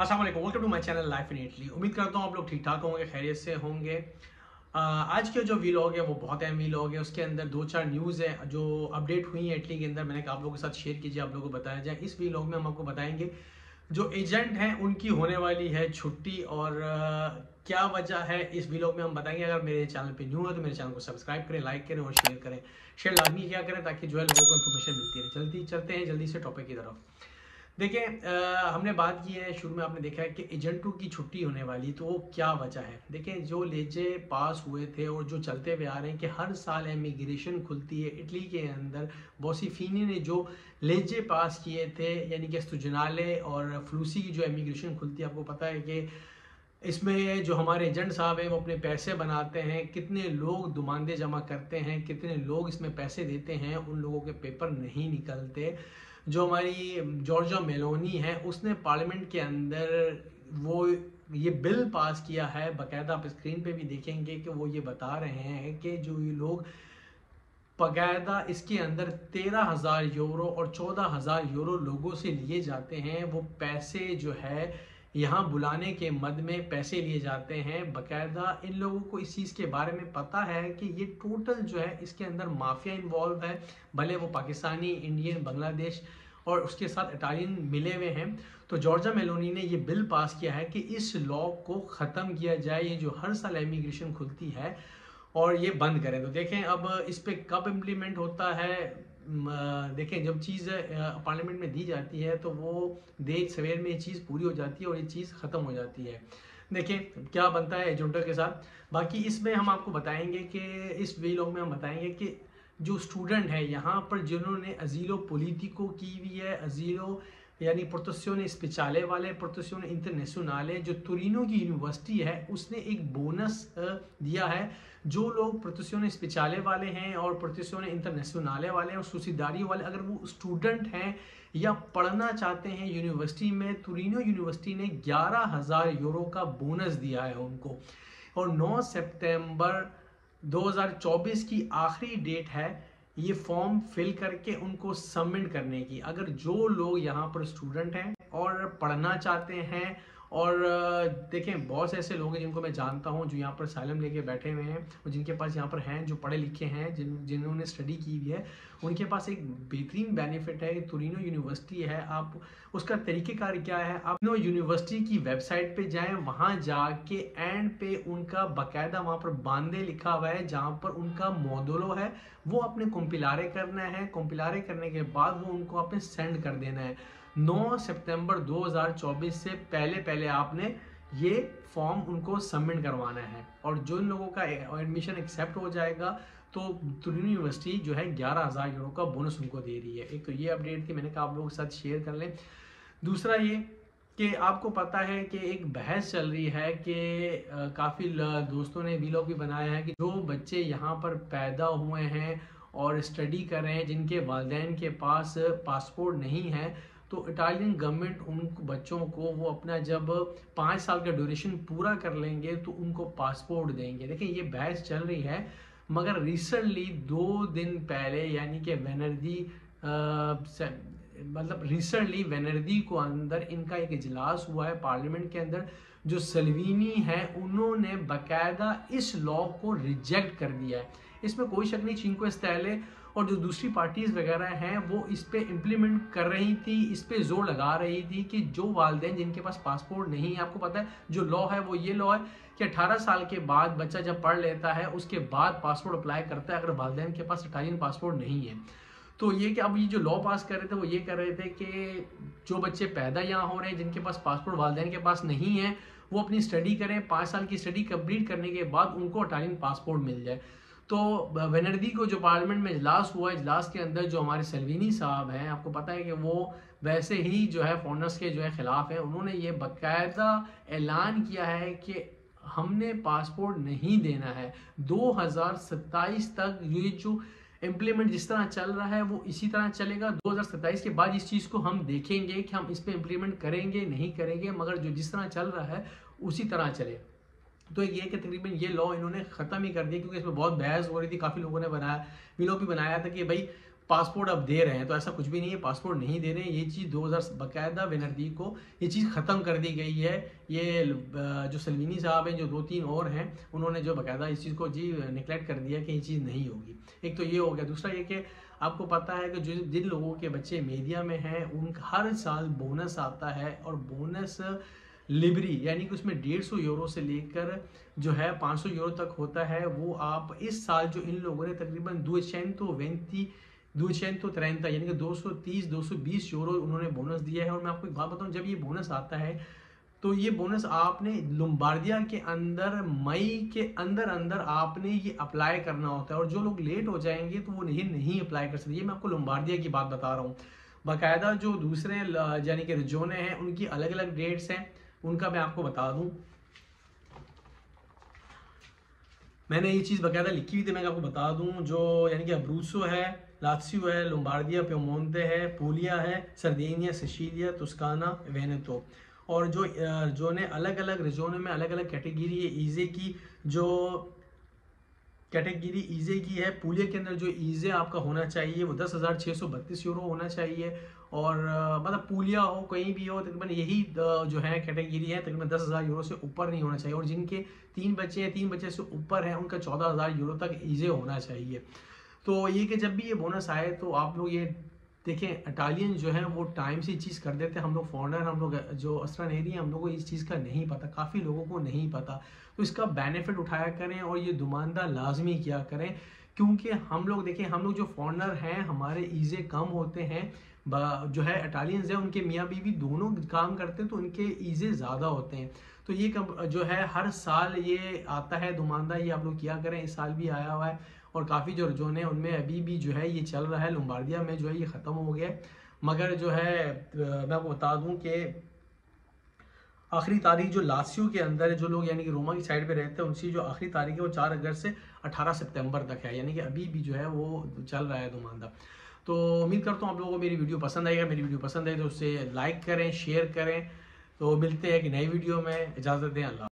अस्सलाम वालेकुम to my channel life in Italy उम्मीद करता हूँ आप लोग ठीक ठाक होंगे, खैरियत से होंगे। आज के जो वीलॉग है, वो बहुत अहम वीलॉग है। उसके अंदर दो चार न्यूज़ है, जो अपडेट हुई है इटली के अंदर। मैंने कहा आप लोगों के साथ शेयर कीजिए, आप लोगों को बताया जाए। इस वीलॉग में हम आपको बताएँगे, जो एजेंट हैं, उनकी होने वाली है छुट्टी। और क्या वजह है, इस वीलॉग में हम बताएँगे। अगर मेरे चैनल पे न्यू है तो मेरे चैनल को सब्सक्राइब करें लाइक करें और शेयर करें। शेयर लाजमी क्या करें, ताकि जो है लोगों को इन्फॉर्मेशन मिलती रहे। जल्दी चलते हैं जल्दी से टॉपिक की तरफ़। देखिए हमने बात की है, शुरू में आपने देखा है कि एजेंटों की छुट्टी होने वाली तो वो क्या वजह है? देखिए, जो लेजे पास हुए थे और जो चलते हुए आ रहे हैं कि हर साल इमिग्रेशन खुलती है, इटली के अंदर बोसीफीनी ने जो लेजे पास किए थे, यानी कि स्तुजनाले और फ्लूसी की जो इमिग्रेशन खुलती है, आपको पता है कि इसमें जो हमारे एजेंट साहब हैं, वो अपने पैसे बनाते हैं, कितने लोग दुमानदे जमा करते हैं, कितने लोग इसमें पैसे देते हैं, उन लोगों के पेपर नहीं निकलते। जो हमारी जॉर्जा मेलोनी है, उसने पार्लियामेंट के अंदर वो ये बिल पास किया है, बाकायदा आप स्क्रीन पे भी देखेंगे कि वो ये बता रहे हैं कि जो ये लोग बाकायदा इसके अंदर तेरह हज़ार यूरो और चौदह हज़ार यूरो लोगों से लिए जाते हैं, वो पैसे जो है यहाँ बुलाने के मद में पैसे लिए जाते हैं। बकायदा इन लोगों को इस चीज़ के बारे में पता है कि ये टोटल जो है, इसके अंदर माफिया इन्वॉल्व है। भले वो पाकिस्तानी, इंडियन, बांग्लादेश और उसके साथ इटालियन मिले हुए हैं। तो जॉर्जा मेलोनी ने ये बिल पास किया है कि इस लॉ को ख़त्म किया जाए। ये जो हर साल इमिग्रेशन खुलती है और ये बंद करें। तो देखें, अब इस पर कब इम्प्लीमेंट होता है देखें, जब चीज़ पार्लियामेंट में दी जाती है तो वो देर सवेर में ये चीज़ पूरी हो जाती है और ये चीज़ ख़त्म हो जाती है। देखें, क्या बनता है एजेंटों के साथ? बाकी इसमें हम आपको बताएँगे कि, इस वीलॉग में हम बताएँगे कि जो स्टूडेंट है यहाँ पर, जिन्होंने अजीलो पोलिटिको की हुई है, अजीलो यानी प्रोटेसियोन स्पेचाले वाले प्रोटेसियोन इंटरनेशनले, जो तुरिनो की यूनिवर्सिटी है, उसने एक बोनस दिया है। जो लोग प्रोटेसियोन स्पेचाले वाले हैं और प्रोटेसियोन इंटरनेशनले वाले और सुसीदारी वाले, अगर वो स्टूडेंट हैं या पढ़ना चाहते हैं यूनिवर्सिटी में, तुरिनो यूनिवर्सिटी ने ग्यारह हज़ार यूरो का बोनस दिया है उनको। और 9 सितंबर 2024 की आखिरी डेट है ये फॉर्म फिल करके उनको सबमिट करने की। अगर जो लोग यहाँ पर स्टूडेंट हैं और पढ़ना चाहते हैं और देखें, बहुत से ऐसे लोग हैं जिनको मैं जानता हूँ जो यहाँ पर साइलम लेके बैठे हुए हैं और जिनके पास यहाँ पर हैं, जो पढ़े लिखे हैं, जिन, जिन्होंने स्टडी की हुई है, उनके पास एक बेहतरीन बेनिफिट है तुरिनो यूनिवर्सिटी है। आप, उसका तरीक़ेकार क्या है? आप नो यूनिवर्सिटी की वेबसाइट पे जाएँ, वहाँ जाके एंड पे उनका बाकायदा वहाँ पर बांदे लिखा हुआ है, जहाँ पर उनका मोदुलो है, वो अपने कॉम्पिलारे करना है। कॉम्पिलारे करने के बाद वो उनको आपने सेंड कर देना है। 9 सितंबर 2024 से पहले पहले आपने ये फॉर्म उनको सबमिट करवाना है। और जो इन लोगों का एडमिशन एक्सेप्ट हो जाएगा तो तुरिन यूनिवर्सिटी जो है ग्यारह हज़ार यूरो का बोनस उनको दे रही है। एक तो ये अपडेट थी, मैंने कहा आप लोगों के साथ शेयर कर लें। दूसरा ये कि आपको पता है कि एक बहस चल रही है कि काफ़ी दोस्तों ने वीलॉग भी बनाया है कि जो बच्चे यहाँ पर पैदा हुए हैं और स्टडी कर रहे हैं, जिनके वालदेन के पास पासपोर्ट नहीं है तो इटालियन गवर्नमेंट उन बच्चों को, वो अपना जब पाँच साल का ड्यूरेशन पूरा कर लेंगे तो उनको पासपोर्ट देंगे। देखिए, ये बहस चल रही है, मगर रिसेंटली दो दिन पहले, यानी कि वेनर्दी मतलब रिसेंटली वेनर्दी को अंदर इनका एक इजलास हुआ है पार्लियामेंट के अंदर, जो सलवीनी है, उन्होंने बकायदा इस लॉ को रिजेक्ट कर दिया है। इसमें कोई शक नहीं चिंको इस्तेले और जो दूसरी पार्टीज़ वगैरह हैं, वो इस पर इम्प्लीमेंट कर रही थी, इस पर ज़ोर लगा रही थी कि जो वालदेन जिनके पास पासपोर्ट नहीं है, आपको पता है, जो लॉ है वो ये लॉ है कि 18 साल के बाद बच्चा जब पढ़ लेता है, उसके बाद पासपोर्ट अप्लाई करता है, अगर वालदेन के पास इटालियन पासपोर्ट नहीं है। तो ये कि अब ये जो लॉ पास कर रहे थे, वो ये कर रहे थे कि जो बच्चे पैदा यहाँ हो रहे हैं, जिनके पास पासपोर्ट वालदेन के पास नहीं है, वो अपनी स्टडी करें, पाँच साल की स्टडी कंप्लीट करने के बाद उनको इटालियन पासपोर्ट मिल जाए। तो वेनर्दी को जो पार्लियामेंट में इजलास हुआ, इजलास के अंदर जो हमारे सलवीनी साहब हैं, आपको पता है कि वो वैसे ही जो है फॉरनर्स के जो है ख़िलाफ़ हैं। उन्होंने ये बाकायदा ऐलान किया है कि हमने पासपोर्ट नहीं देना है। 2027 तक ये जो इम्प्लीमेंट जिस तरह चल रहा है, वो इसी तरह चलेगा। 2027 के बाद इस चीज़ को हम देखेंगे कि हम इस पर इम्प्लीमेंट करेंगे, नहीं करेंगे, मगर जो जिस तरह चल रहा है, उसी तरह चले। तो ये कि तकरीबन ये लॉ इन्होंने ख़त्म ही कर दिया, क्योंकि इसमें बहुत बहस हो रही थी, काफ़ी लोगों ने बनाया वीलो भी बनाया था कि भाई पासपोर्ट अब दे रहे हैं तो ऐसा कुछ भी नहीं है पासपोर्ट नहीं दे रहे हैं। ये चीज़ 2000 बाकायदा वेनरदी को, ये चीज़ ख़त्म कर दी गई है। ये जो सलमीनी साहब हैं, जो दो तीन और हैं, उन्होंने जो बाकायदा इस चीज़ को जी निगलेक्ट कर दिया कि ये चीज़ नहीं होगी। एक तो ये हो गया। दूसरा ये कि आपको पता है कि जो जिन लोगों के बच्चे मीडिया में हैं उन हर साल बोनस आता है और बोनस लिबरी, यानी कि उसमें डेढ़ सौ यूरो से लेकर जो है पाँच सौ यूरो तक होता है, वो आप इस साल जो इन लोगों ने तकरीबन दो चैन तो वेंती तो तरंता यानी कि 230 220 यूरो उन्होंने बोनस दिया है। और मैं आपको एक बात बताऊँ, जब ये बोनस आता है तो ये बोनस आपने लुम्बार्दिया के अंदर, मई के अंदर अंदर आपने ये अप्लाई करना होता है। और जो लोग लेट हो जाएँगे तो वो नहीं नहीं अप्लाई कर सकते। ये मैं आपको लुम्बार्दिया की बात बता रहा हूँ। बाकायदा जो दूसरे यानी कि रिजोने हैं, उनकी अलग अलग डेट्स हैं। उनका मैं आपको बता दूँ। मैंने ये चीज़ बकायदा लिखी हुई थी, मैं आपको बता दूँ, जो यानी कि अब्रूसो है, लात्सियो है लोम्बार्डिया प्योमोन्ते है, पोलिया है, सर्देनिया, सिशीलिया, तुस्काना, वेनेतो। और जो जो ने अलग अलग रिजोन में अलग अलग कैटेगरी है ईजे की, जो कैटेगरी ईजे की है। पूलिया के अंदर जो ईजे आपका होना चाहिए, वो दस हज़ार छः सौ बत्तीस यूरो होना चाहिए। और मतलब पुलिया हो, कहीं भी हो, तकरीबन यही जो है कैटेगरी है, तकरीबन दस हज़ार यूरो से ऊपर नहीं होना चाहिए। और जिनके तीन बच्चे हैं, तीन बच्चे से ऊपर हैं, उनका चौदह हज़ार यूरो तक ईजे होना चाहिए। तो ये कि जब भी ये बोनस आए तो आप लोग ये देखें इटालियन जो है, वो टाइम से चीज़ कर देते हैं। हम लोग फॉरनर हम लोग, जो नहीं है, हम लोग को इस चीज़ का नहीं पता। काफ़ी लोगों को नहीं पता। तो इसका बेनिफिट उठाया करें और ये दुमानदा लाजमी किया करें। क्योंकि हम लोग देखें हम लोग जो फॉरनर हैं, हमारे ईज़े कम होते हैं जो है इटालियंस हैं, उनके मियाँ बीवी दोनों काम करते हैं तो उनके ईज़े ज़्यादा होते हैं। तो ये कब, जो है, हर साल ये आता है दुमानदा ये आप लोग किया करें, इस साल भी आया हुआ है, और काफ़ी जो रजोन है उनमें अभी भी जो है, ये चल रहा है लुम्बार्दिया में जो है, ये ख़त्म हो गया मगर जो है मैं आपको बता दूँ कि आखिरी तारीख जो लासियो के अंदर है, जो लोग यानी कि रोमा की साइड पे रहते हैं, उनकी जो आखिरी तारीख है वो चार अगस्त से अठारह सितंबर तक है। यानी कि अभी भी जो है वो चल रहा है धुमांदा तो उम्मीद करता हूँ आप लोगों को मेरी वीडियो पसंद आएगा मेरी वीडियो पसंद आई तो उससे लाइक करें शेयर करें। तो मिलते हैं कि नई वीडियो में। इजाज़त दें अल्लाह।